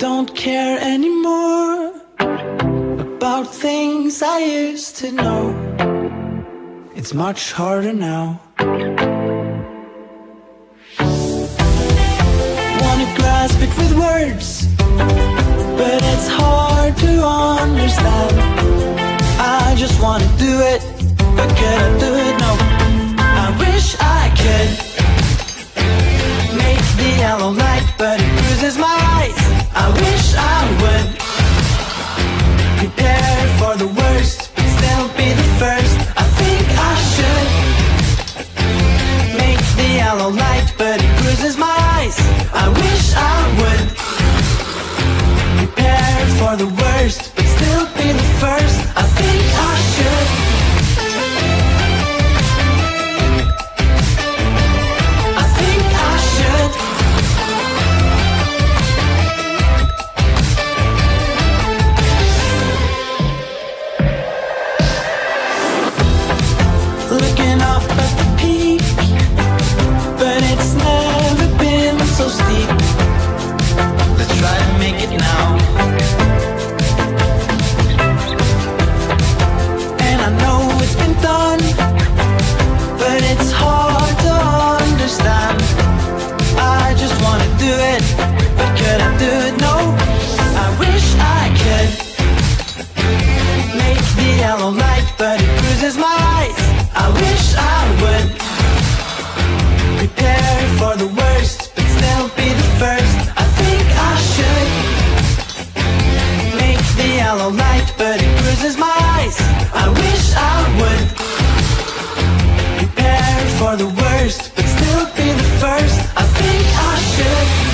don't care anymore about things I used to know. It's much harder now. Wanna grasp it with words, but it's hard to understand. I just wanna do it, but can I do it? No. I wish I for the worst But still be the first. I think I should. I think I should. Looking up yellow light, but it bruises my eyes. I wish I would prepare for the worst, but still be the first. I think I should make the yellow light, but it bruises my eyes. I wish I would prepare for the worst, but still be the first. I think I should.